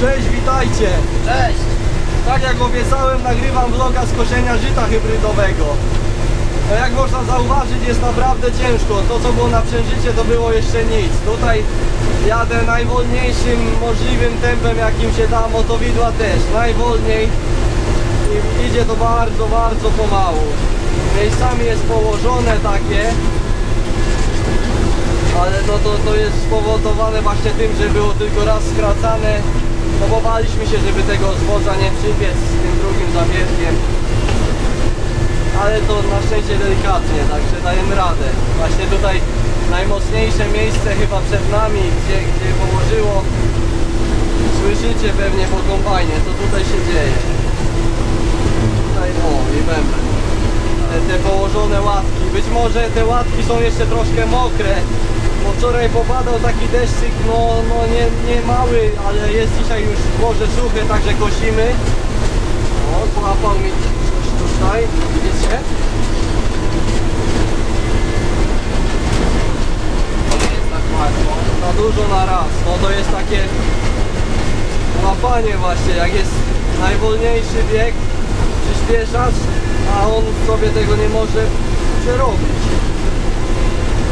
Cześć, witajcie! Cześć! Tak jak obiecałem, nagrywam vloga z koszenia żyta hybrydowego. No jak można zauważyć, jest naprawdę ciężko. To, co było na przężycie, to było jeszcze nic. Tutaj jadę najwolniejszym możliwym tempem, jakim się da, motowidła też. Najwolniej. I idzie to bardzo, bardzo pomału. Miejscami jest położone takie, ale no to, to jest spowodowane właśnie tym, że było tylko raz skracane. No bo baliśmy się, żeby tego zboża nie przybiec z tym drugim zabiegiem. Ale to na szczęście delikatnie, także dajemy radę. Właśnie tutaj najmocniejsze miejsce chyba przed nami, gdzie, gdzie położyło. Słyszycie pewnie po kombajnie, co tutaj się dzieje. Tutaj, o i bęben. Te, te położone łatki. Być może te łatki są jeszcze troszkę mokre, bo wczoraj popadał taki deszczyk, no, no nie, nie mały, ale jest dzisiaj już może suchy, także kosimy. O, złapał mi coś tutaj, widzicie? Nie jest tak łatwo. Za dużo na raz, no to jest takie łapanie właśnie, jak jest najwolniejszy bieg, przyspieszasz, a on sobie tego nie może przerobić.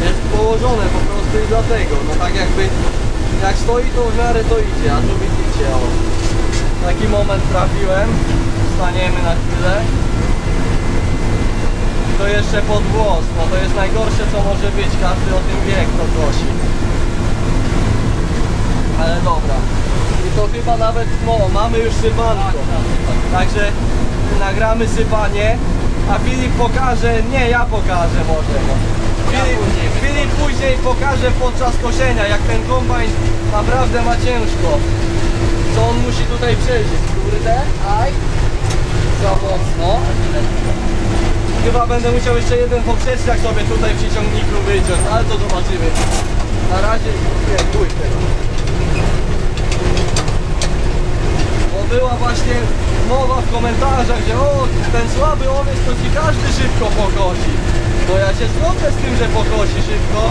Jest położone po prostu i dlatego, no tak jakby jak stoi to w miarę to idzie, a tu widzicie o. Taki moment trafiłem, staniemy na chwilę. To jeszcze pod włos, no to jest najgorsze co może być, każdy o tym wie kto prosi. Ale dobra. I to chyba nawet, no mamy już sypanko. Także nagramy sypanie, a Filip pokaże, nie ja pokażę może. No. Filip, Filip później pokaże podczas koszenia, jak ten kombajn naprawdę ma ciężko. Co on musi tutaj przeżyć. Kurde, aj. Za mocno. Chyba będę musiał jeszcze jeden poprzeczniak sobie tutaj przy ciągniku wyciąć, ale to zobaczymy. Na razie nie, dwójkę. Bo była właśnie mowa w komentarzach, że o, ten słaby owiec to ci każdy szybko pokosi. No ja się zgodzę z tym, że pokosi szybko.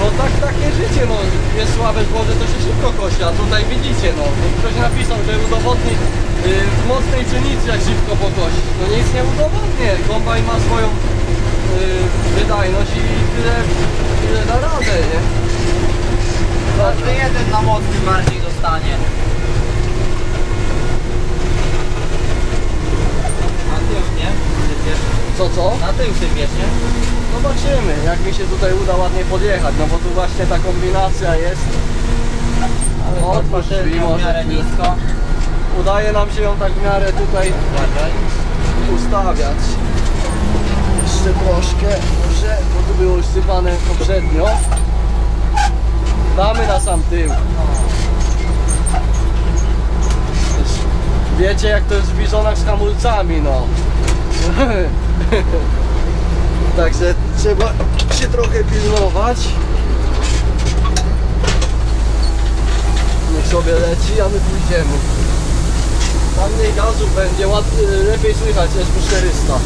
No tak, takie życie, no jest słabe zboże, to się szybko kosi, a tutaj widzicie, no ktoś napisał, że udowodni yy, w mocnej pszenicy jak szybko pokosi. No nic nie udowodnię, kombajn ma swoją yy, wydajność i tyle, tyle da radę, nie? Każdy jeden na mocnym bardziej dostanie. Na tył, nie? Przecież. Co, co? Na tył ty wiesz, nie? Zobaczymy, jak mi się tutaj uda ładnie podjechać, no bo tu właśnie ta kombinacja jest. Otwórz drzwi może. nisko. Udaje nam się ją tak w miarę tutaj ustawiać. Jeszcze troszkę, może, bo tu było już sypane poprzednio. Damy na sam tył. Wiecie jak to jest w bizonach z hamulcami, no. Także trzeba się trochę pilnować. Niech sobie leci, a my pójdziemy. Tam mniej gazu będzie, łat, lepiej słychać SP400.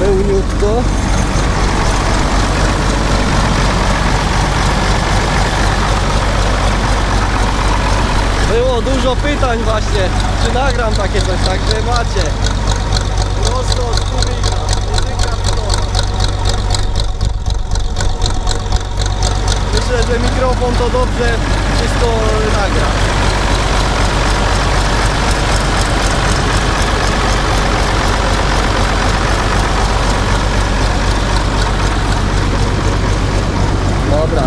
Pełniutko. Było dużo pytań właśnie, czy nagram takie coś, także macie. Prosto od kubika, muzyka. Myślę, że mikrofon to dobrze wszystko nagra. Dobra,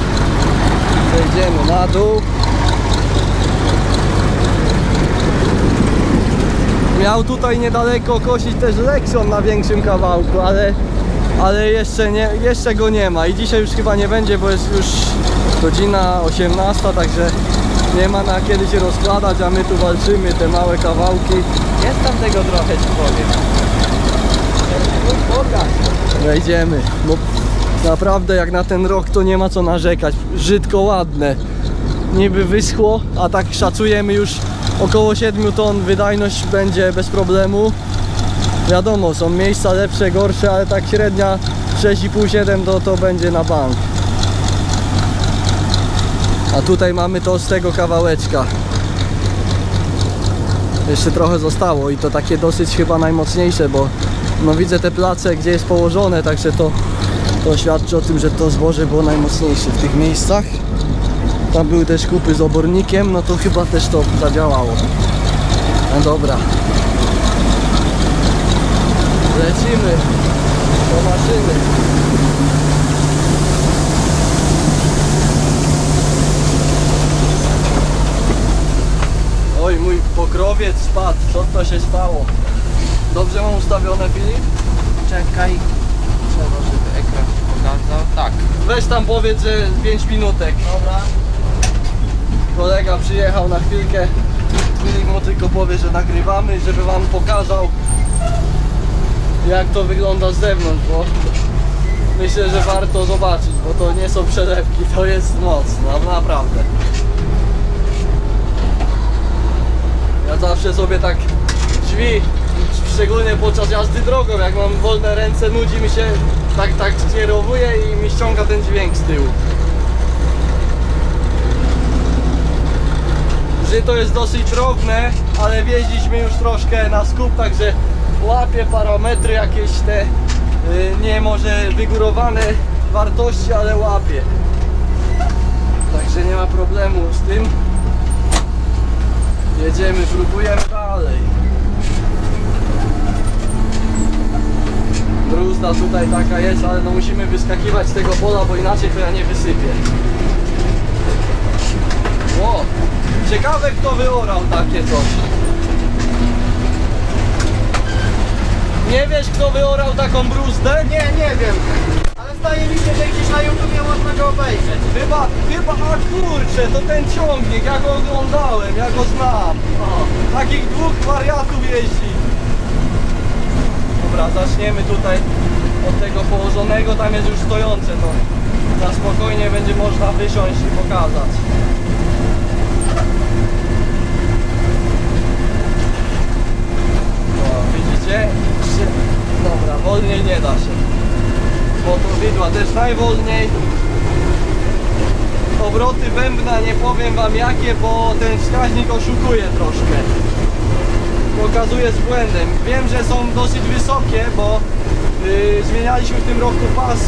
przejdziemy na dół. Miał tutaj niedaleko kosić też Lexon na większym kawałku, ale, ale jeszcze, nie, jeszcze go nie ma i dzisiaj już chyba nie będzie, bo jest już godzina 18, także nie ma na kiedy się rozkładać, a my tu walczymy te małe kawałki. Jest tam tego trochę ci powiem. Wejdziemy, bo naprawdę jak na ten rok to nie ma co narzekać. Żydko ładne. Niby wyschło, a tak szacujemy już około 7 ton wydajność będzie bez problemu. Wiadomo, są miejsca lepsze, gorsze, ale tak średnia 6,5-7 to, to będzie na bank. A tutaj mamy to z tego kawałeczka. Jeszcze trochę zostało i to takie dosyć chyba najmocniejsze, bo no widzę te place, gdzie jest położone, także to, to świadczy o tym, że to zboże było najmocniejsze w tych miejscach. Tam były też kupy z obornikiem, no to chyba też to zadziałało. No dobra. Lecimy do maszyny. Oj, mój pokrowiec spadł. Co to się stało? Dobrze mam ustawione, Filip? Czekaj. Trzeba, żeby ekran się pokazał. Tak. Weź tam powiedz, że 5 minutek. Dobra. Kolega przyjechał na chwilkę. Filip mu tylko powie, że nagrywamy, żeby wam pokazał jak to wygląda z zewnątrz, bo myślę, że warto zobaczyć, bo to nie są przelewki, to jest moc, no naprawdę. Ja zawsze sobie tak drzwi, szczególnie podczas jazdy drogą, jak mam wolne ręce, nudzi mi się, tak, tak skierowuję i mi ściąga ten dźwięk z tyłu. Żyto jest dosyć drobne, ale wjeździliśmy już troszkę na skup, także łapie parametry jakieś te y, nie może wygórowane wartości, ale łapie. Także nie ma problemu z tym. Jedziemy, próbujemy dalej. Bruzda tutaj taka jest, ale no musimy wyskakiwać z tego pola, bo inaczej to ja nie wysypię. Ło, ciekawe kto wyorał takie coś. Nie wiesz kto wyorał taką bruzdę? Nie, nie wiem. Ale zdaje mi się, że gdzieś na YouTubie można go obejrzeć. Chyba, chyba, a kurczę, to ten ciągnik, ja go oglądałem, ja go znam. O. Takich dwóch wariatów jeździ. Dobra, zaczniemy tutaj od tego położonego, tam jest już stojące, to na spokojnie będzie można wysiąść i pokazać. O, widzicie? Szy- Dobra, wolniej nie da się. Motowidła też najwolniej. Obroty bębna nie powiem wam jakie, bo ten wskaźnik oszukuje troszkę pokazuje z błędem. Wiem, że są dosyć wysokie, bo yy, zmienialiśmy w tym roku pas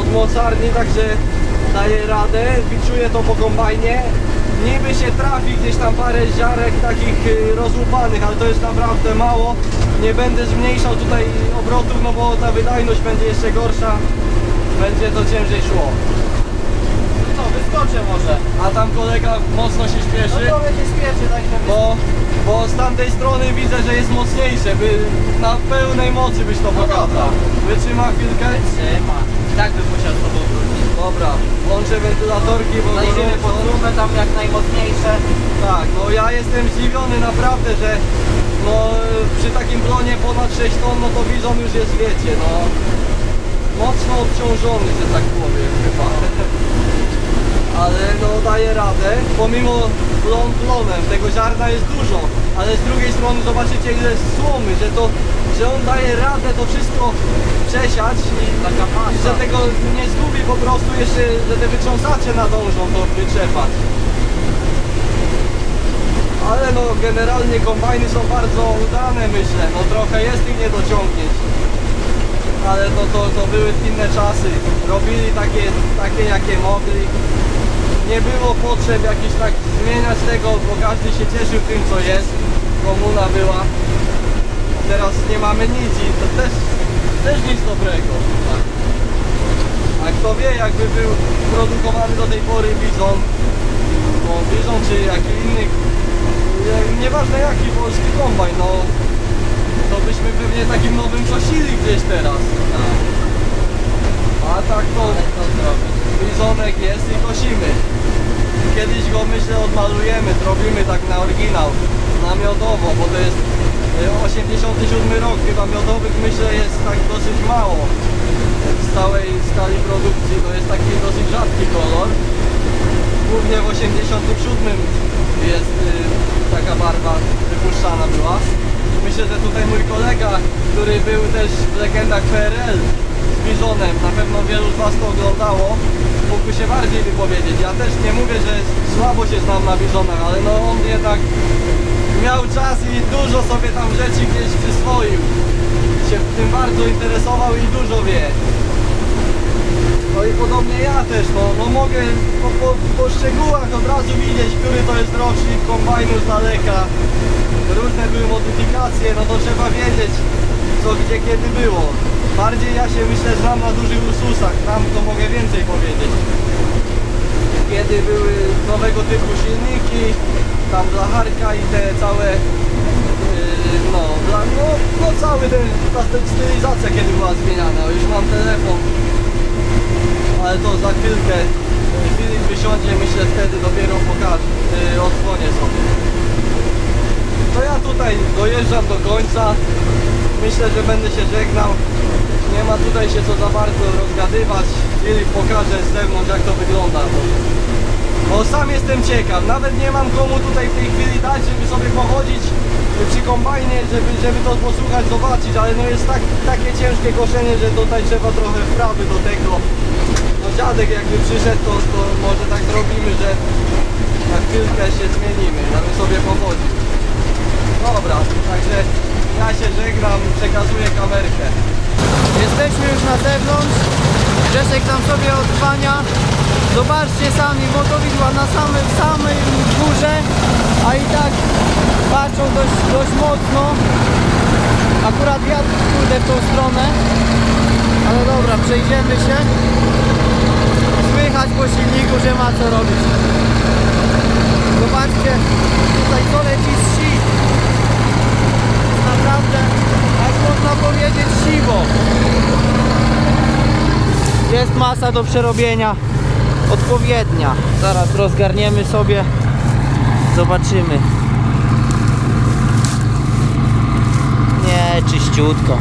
od mocarni, także daje radę, wyczuję to po kombajnie. Niby się trafi gdzieś tam parę ziarek takich yy, rozłupanych, ale to jest naprawdę mało. Nie będę zmniejszał tutaj obrotów, no bo ta wydajność będzie jeszcze gorsza. Będzie to ciężej szło. Co, wyskoczę może. A tam kolega mocno się No śpieszy. to będzie śpieszy, także Bo, bo z tamtej strony widzę, że jest mocniejsze, by na pełnej mocy byś to pokazał. Wytrzyma chwilkę? Trzyma. I tak bym musiał z tobą wrócić. Dobra, włączę wentylatorki, bo Zajrzymy pod trumę tam jak najmocniejsze. Tak, no ja jestem zdziwiony naprawdę, że no przy takim plonie ponad 6 ton, no to Bizon już jest, wiecie, no mocno obciążony, że tak powiem chyba. Ale no daje radę, pomimo plon plonem, tego ziarna jest dużo, ale z drugiej strony zobaczycie ile jest słomy, że to, że on daje radę to wszystko przesiać i, Taka. Że tego nie zgubi po prostu jeszcze, że te wytrząsacze nadążą to wyczerpać. Ale no generalnie kombajny są bardzo udane myślę, no trochę jest ich niedociągnięć. Ale to, to, to były inne czasy. Robili takie, takie jakie mogli. Nie było potrzeb jakichś tak zmieniać tego, bo każdy się cieszył tym co jest. Komuna była. Teraz nie mamy nic i to też, też nic dobrego. Tak. A kto wie jakby był produkowany do tej pory bizon, no bizon czy jaki inny, nie- nieważne jaki polski kombajn, no to byśmy pewnie takim nowym kosili gdzieś teraz. A tak to bizonek jest i kosimy. Kiedyś go myślę odmalujemy, zrobimy tak na oryginał, namiotowo, bo to jest e, 87 rok, chyba miodowych myślę jest tak dosyć mało w całej skali produkcji, to jest taki dosyć rzadki kolor. Głównie w 87 jest y, taka barwa wypuszczana była. Myślę, że tutaj mój kolega, który był też w legendach PRL z Bizonem, na pewno wielu z Was to oglądało, mógł mógłby się bardziej wypowiedzieć. Ja też nie mówię, że słabo się znam na bizonach, ale no on jednak miał czas i dużo sobie tam rzeczy gdzieś przyswoił. Się tym bardzo interesował i dużo wie. No i podobnie ja też, no, no mogę po, po, po szczegółach od razu widzieć, który to jest rocznik kombajnu z daleka. Różne były modyfikacje, no to trzeba wiedzieć, co gdzie kiedy było. Bardziej ja się myślę znam na dużych Ursusach, tam to mogę więcej powiedzieć. Kiedy były nowego typu silniki, tam blacharka i te całe, yy, no, dla, no, no cały ten, ta stylizacja kiedy była zmieniana. Już mam telefon, ale to za chwilkę. Filip wysiądzie, myślę wtedy dopiero pokażę, yy, odsłonię sobie. To ja tutaj dojeżdżam do końca. Myślę, że będę się żegnał. Nie ma tutaj się co za bardzo rozgadywać. Filip pokaże z zewnątrz jak to wygląda. Bo sam jestem ciekaw. Nawet nie mam komu tutaj w tej chwili dać, żeby sobie pochodzić przy kombajnie, żeby, żeby to posłuchać, zobaczyć, ale no jest tak, takie ciężkie koszenie, że tutaj trzeba trochę wprawy do tego. No dziadek jakby przyszedł, to, to może tak zrobimy, że na chwilkę się zmienimy, żeby sobie pochodził. Dobra, także ja się żegnam, przekazuję kamerkę. Jesteśmy już na zewnątrz. Grzesiek tam sobie odwania. Zobaczcie sami, motowidła na samym, samej górze, a i tak patrzą dość, dość mocno. Akurat wiatr kurde w tą stronę. Ale dobra, przejdziemy się. Słychać po silniku, że ma co robić. Zobaczcie, tutaj co leci z naprawdę, jak można powiedzieć, siwo. Jest masa do przerobienia odpowiednia. Zaraz rozgarniemy sobie. Zobaczymy. Nie, czyściutko.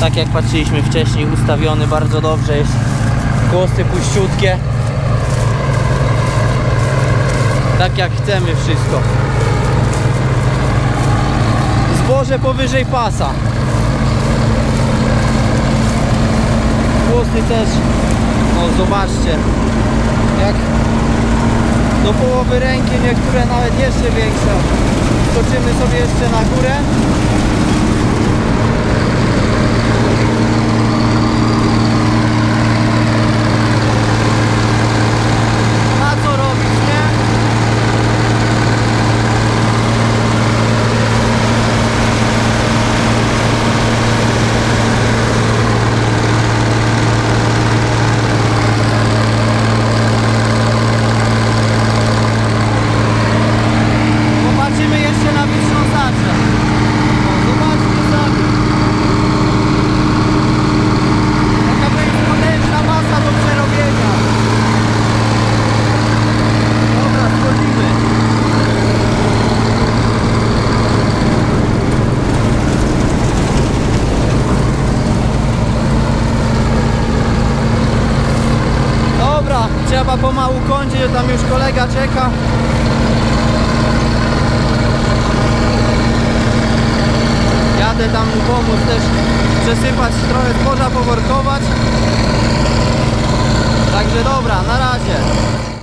Tak jak patrzyliśmy wcześniej, ustawiony bardzo dobrze jest. Głosy puściutkie. Tak jak chcemy wszystko. Zboże powyżej pasa. Głosy też. No zobaczcie. Jak do połowy ręki, niektóre nawet jeszcze większe. Skoczymy sobie jeszcze na górę. Ma co robić, nie? Popatrzymy jeszcze na wyższą zaczę. No, zobaczcie sami. Jaka to jest potężna masa do przerobienia. Dobra, schodzimy. Dobra, trzeba pomału kończyć, bo tam już kolega czeka. Jadę tam mu pomóc też przesypać trochę zboża, poworkować. Także dobra, na razie.